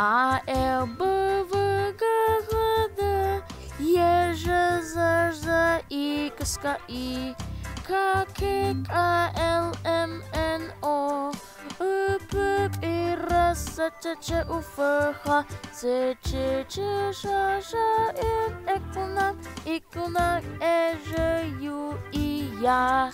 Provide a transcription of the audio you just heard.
А, Л, Б, В, Г, Г, Д, Е, Ж, З, З, И, К, С, К, И, К, К, К, Л, М, Н, О, Ы, П, П, Р, С, Ч, Ч, У, Ф, Х, С, Ч, Ч, Ш, Ш, И, Эквна, Иквна, Э, Ж, Ю, И, Я.